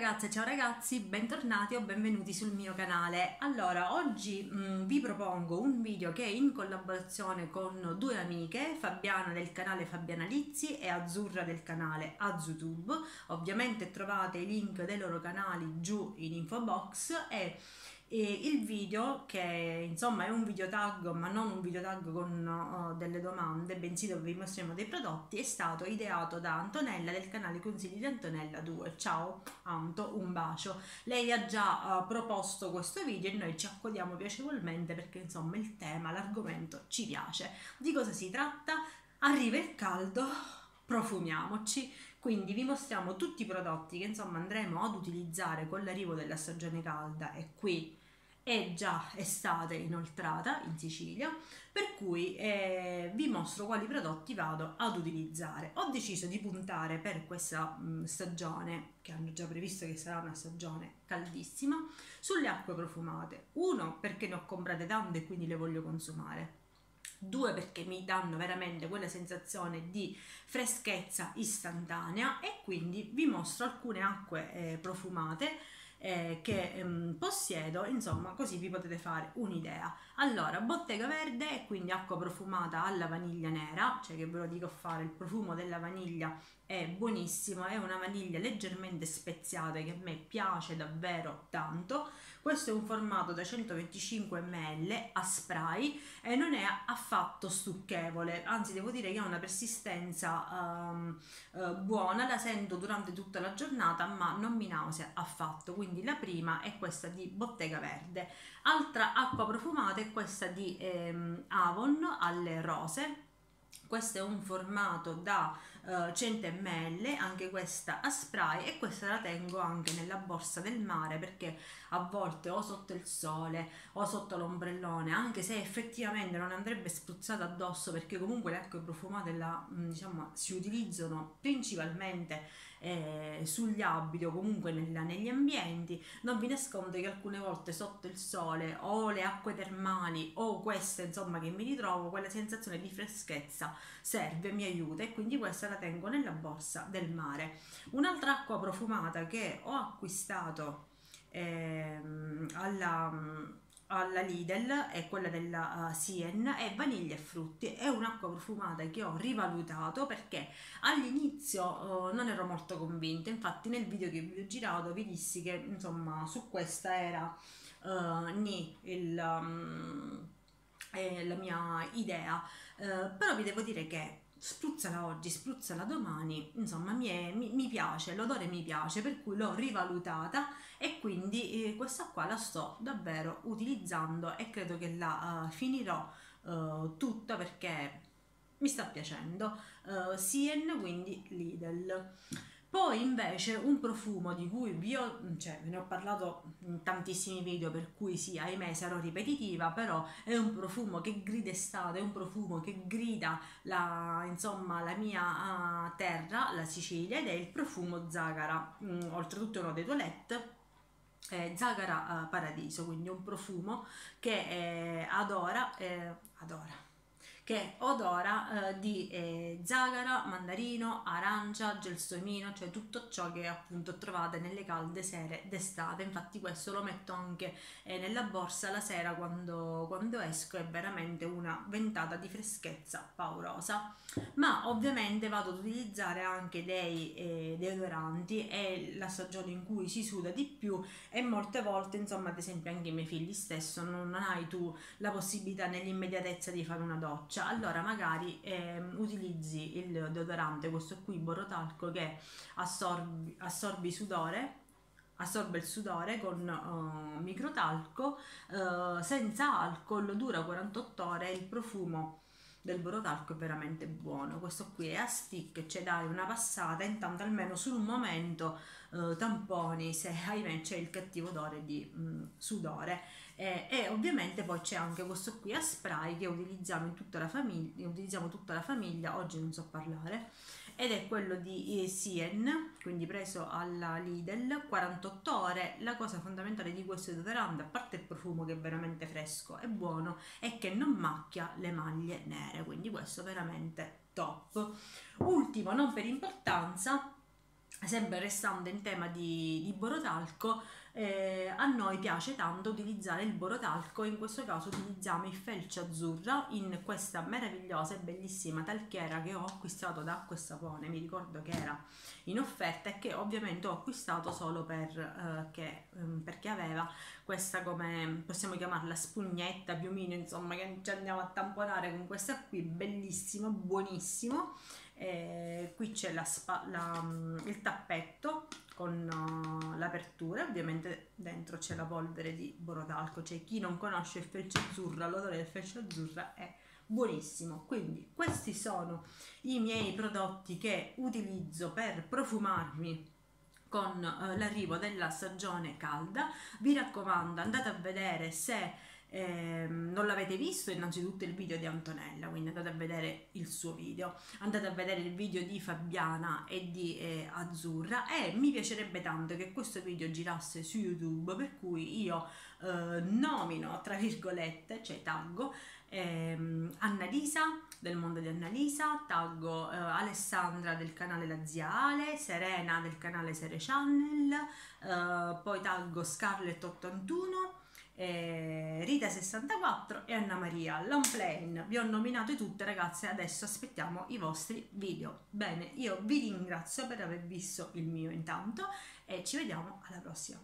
ragazze, ciao ragazzi, bentornati o benvenuti sul mio canale. Allora, oggi mh, mm, vi propongo un video che è in collaborazione con due amiche, Fabiana del canale Fabiana Lizzi e Azzurra del canale Azutube. Ovviamente trovate i link dei loro canali giù in info box e e il video che insomma è un video tag ma non un video tag con uh, delle domande bensì dove vi mostriamo dei prodotti è stato ideato da Antonella del canale Consigli di Antonella 2 ciao Anto un bacio. Lei ha già uh, proposto questo video e noi ci accodiamo piacevolmente perché insomma il tema l'argomento ci piace. Di cosa si tratta? Arriva il caldo profumiamoci. Quindi vi mostriamo tutti i prodotti che insomma andremo ad utilizzare con l'arrivo della stagione calda. E qui è già estate inoltrata in Sicilia, per cui eh, vi mostro quali prodotti vado ad utilizzare. Ho deciso di puntare per questa mh, stagione, che hanno già previsto che sarà una stagione caldissima, sulle acque profumate. Uno, perché ne ho comprate tante e quindi le voglio consumare due perché mi danno veramente quella sensazione di freschezza istantanea e quindi vi mostro alcune acque eh, profumate eh, che ehm, possiedo, insomma così vi potete fare un'idea. Allora, bottega verde, quindi acqua profumata alla vaniglia nera, cioè che ve lo dico fare, il profumo della vaniglia è buonissimo, è una vaniglia leggermente speziata che a me piace davvero tanto. Questo è un formato da 125 ml a spray e non è affatto stucchevole, anzi devo dire che ha una persistenza um, uh, buona, la sento durante tutta la giornata ma non mi nausea affatto. Quindi la prima è questa di Bottega Verde. Altra acqua profumata è questa di ehm, Avon alle rose questo è un formato da uh, 100 ml anche questa a spray e questa la tengo anche nella borsa del mare perché a volte o sotto il sole o sotto l'ombrellone anche se effettivamente non andrebbe spruzzata addosso perché comunque le acque profumate la, mm, diciamo, si utilizzano principalmente eh, sugli abiti o comunque nella, negli ambienti. Non vi nascondo che alcune volte sotto il sole o le acque termali o queste insomma che mi ritrovo quella sensazione di freschezza serve, mi aiuta e quindi questa la tengo nella borsa del mare. Un'altra acqua profumata che ho acquistato ehm, alla alla Lidl è quella della uh, Sien è vaniglia e frutti. È un'acqua profumata che ho rivalutato perché all'inizio uh, non ero molto convinta. Infatti nel video che vi ho girato vi dissi che insomma su questa era uh, ni il, um, la mia idea. Però vi devo dire che spruzzala oggi, spruzzala domani, insomma mi, è, mi, mi, piace, l'odore mi piace, per cui l'ho rivalutata e quindi eh, questa qua la sto davvero utilizzando e credo che la uh, finirò uh, tutta perché mi sta piacendo. Uh, Sien, quindi Lidl. Poi invece un profumo di cui vi ho, cioè, ne ho parlato in tantissimi video per cui sì, ahimè sarò ripetitiva, però è un profumo che grida estate, è un profumo che grida la, insomma, la mia uh, terra, la Sicilia, ed è il profumo Zagara, mm, oltretutto uno dei toilette eh, Zagara uh, Paradiso, quindi un profumo che eh, adora, eh, adora, che odora eh, di eh, zagara, mandarino, arancia, gelsomino, cioè tutto ciò che appunto trovate nelle calde sere d'estate. Infatti questo lo metto anche eh, nella borsa la sera quando, quando esco, è veramente una ventata di freschezza paurosa. Ma ovviamente vado ad utilizzare anche dei eh, deodoranti, è la stagione in cui si suda di più e molte volte, insomma, ad esempio anche i miei figli stesso, non, non hai tu la possibilità nell'immediatezza di fare una doccia doccia, allora magari eh, utilizzi il deodorante, questo qui borotalco che assorbi, assorbi sudore assorbe il sudore con uh, microtalco uh, senza alcol dura 48 ore il profumo del borotalco è veramente buono. Questo qui è a stick cioè dai una passata intanto almeno sul momento uh, tamponi se ahimè c'è il cattivo odore di mm, sudore eh, e ovviamente poi c'è anche questo qui a spray che utilizziamo in tutta la famiglia, utilizziamo tutta la famiglia, oggi non so parlare, ed è quello di Sien, quindi preso alla Lidl, 48 ore. La cosa fondamentale di questo deodorante, a parte il profumo che è veramente fresco e buono, è che non macchia le maglie nere, quindi questo veramente top. Ultimo, non per importanza, sempre restando in tema di, di borotalco, eh, a noi piace tanto utilizzare il borotalco, in questo caso utilizziamo il felce azzurro in questa meravigliosa e bellissima talchiera che ho acquistato da Acqua e Sapone, mi ricordo che era in offerta e che ovviamente ho acquistato solo per, eh, che, um, perché aveva questa come possiamo chiamarla spugnetta, piumino, insomma che ci andiamo a tamponare con questa qui, bellissimo, buonissimo. Eh, qui c'è la, la, il tappetto con uh, l'apertura, ovviamente dentro c'è la polvere di borodalco, cioè chi non conosce il felce azzurro, l'odore del felce azzurro è buonissimo. Quindi questi sono i miei prodotti che utilizzo per profumarmi con uh, l'arrivo della stagione calda. Vi raccomando, andate a vedere se eh, non l'avete visto innanzitutto il video di Antonella quindi andate a vedere il suo video. Andate a vedere il video di Fabiana e di eh, Azzurra e mi piacerebbe tanto che questo video girasse su YouTube per cui io eh, nomino tra virgolette cioè taggo ehm, Annalisa del mondo di Annalisa taggo eh, Alessandra del canale La Zia Ale Serena del canale Sere Channel eh, poi taggo Scarlett 81 eh, Rita 64 e Anna Maria Lamplain. Vi ho nominate tutte ragazze, adesso aspettiamo i vostri video. Bene, io vi ringrazio per aver visto il mio intanto e ci vediamo alla prossima.